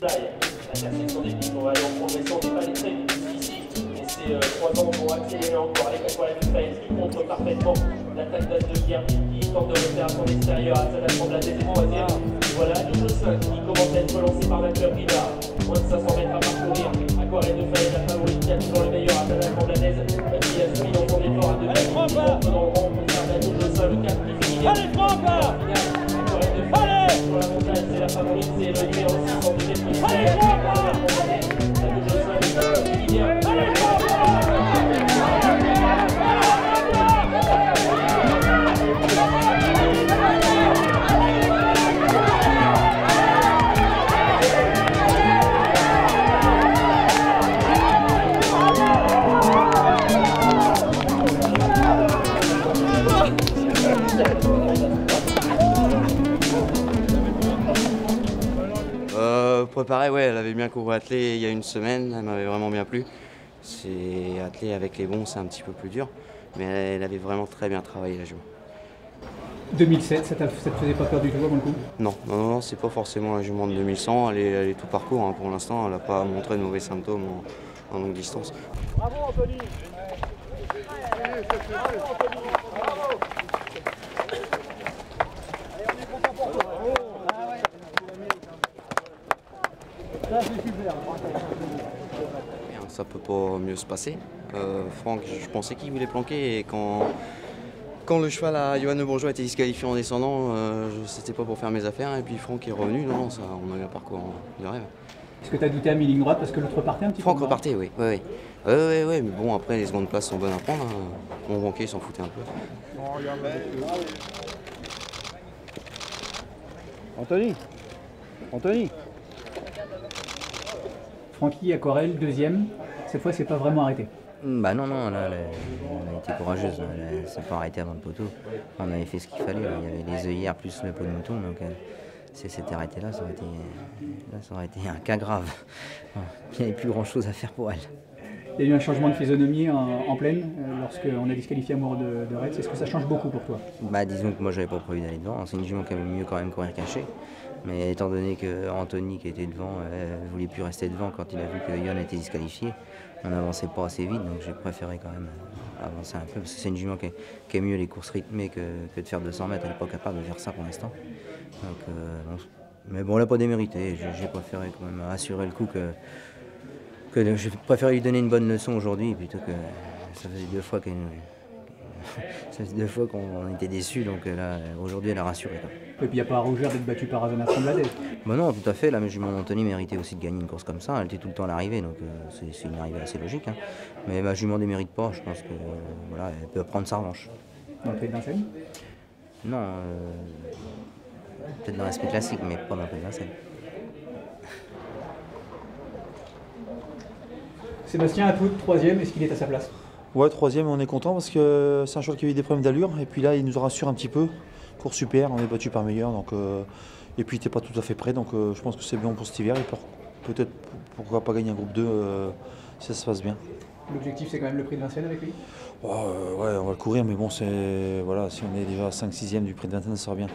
L'intersection des pistes, on va aller en progression, on n'est pas les très. Et ces euh, trois ans vont accélérer encore. Les Cacois la Faïs qui contre parfaitement l'attaque d'As de Guerre qui tente de refaire à son extérieur à sa nation de la deuxième troisième. Voilà, le jeu 5 qui commence à être relancé par Mathieu Rivard. Moins de 500 mètres à parcourir. Aquarelle de la favorite qui a toujours le meilleur à la Naise. Qui a soumis dans son effort à deux mètres. Qui rentre dans le rond, conserve la touche au sol, le 4 qui finit. Allez, Aquarelle de sur la montagne, c'est la favorite, c'est le numéro 6 en deuxième position. Ouais, elle avait bien couru attelé il y a une semaine, elle m'avait vraiment bien plu. C'est attelé avec les bons, c'est un petit peu plus dur, mais elle avait vraiment très bien travaillé la jument. 2007, ça, ça te faisait pas peur du tout avant le coup? Non, non, non, non, c'est pas forcément la jument de 2100, elle est, elle est tout parcours hein, pour l'instant, elle n'a pas montré de mauvais symptômes en, en longue distance. Bien, Ça peut pas mieux se passer. Euh, Franck, je pensais qu'il voulait planquer et quand, quand le cheval à Johan de Bourgeois a été disqualifié en descendant, euh, c'était pas pour faire mes affaires et puis Franck est revenu. Non, non, ça, on a eu un parcours de rêve. Est-ce que tu as douté à mi-ligne droite parce que l'autre repartait un petit Franck peu repartait, oui. Oui, oui. Oui, oui, oui, mais bon, après, les secondes places sont bonnes à prendre. hein. Mon banquier s'en foutait un peu. Anthony Anthony Francky, Aquarelle, deuxième. Cette fois, c'est pas vraiment arrêté. Bah non, non, là, elle a, été courageuse. S'est pas arrêtée avant le poteau. On avait fait ce qu'il fallait. là. Il y avait les œillères plus le pot de mouton. Donc, euh, si elle s'était arrêtée là, ça aurait été, là, ça aurait été un cas grave. Il n'y avait plus grand chose à faire pour elle. Il y a eu un changement de physionomie en, en pleine euh, lorsqu'on a disqualifié Amour de, de Retz. Est-ce que ça change beaucoup pour toi? Bah disons que moi j'avais pas prévu d'aller devant. C'est une jument qui aimait mieux quand même courir caché. Mais étant donné que Anthony qui était devant euh, voulait plus rester devant quand il a vu que Yann était disqualifié, on n'avançait pas assez vite donc j'ai préféré quand même avancer un peu parce que c'est une jument qui, aime mieux les courses rythmées que, de faire 200 mètres. Elle n'est pas capable de faire ça pour l'instant. Euh, mais bon, elle n'a pas démérité. J'ai préféré quand même assurer le coup que, que j'ai préféré lui donner une bonne leçon aujourd'hui plutôt que ça faisait deux fois qu'elle ça faisait deux fois qu'on était déçus, donc euh, là, euh, aujourd'hui, elle a rassuré. Et puis il n'y a pas à rougir d'être battu par Azana Trembladez. Bah non, tout à fait, la jument d'Anthony méritait aussi de gagner une course comme ça, elle était tout le temps à l'arrivée, donc euh, c'est une arrivée assez logique. hein. Mais ma jument ne mérite pas, je pense que euh, voilà, elle peut prendre sa revanche. Dans le de Vincennes. Non, euh, peut-être dans l'aspect classique, mais pas dans le de Vincennes. Sébastien Atoud, troisième. Est-ce qu'il est à sa place? Ouais, troisième, on est content parce que c'est un cheval qui a eu des problèmes d'allure. Et puis là, il nous rassure un petit peu. Cours super, on est battu par meilleur. Donc, euh, et puis, il n'était pas tout à fait prêt. Donc, euh, je pense que c'est bon pour cet hiver. Et peut-être pourquoi pas gagner un groupe 2 euh, si ça se passe bien. L'objectif, c'est quand même le prix de Vincennes avec lui? Oh, euh, ouais, on va le courir, mais bon, c'est voilà, si on est déjà 5-6e du prix de Vincennes, ça sera bien.